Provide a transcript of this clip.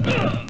Uh -huh.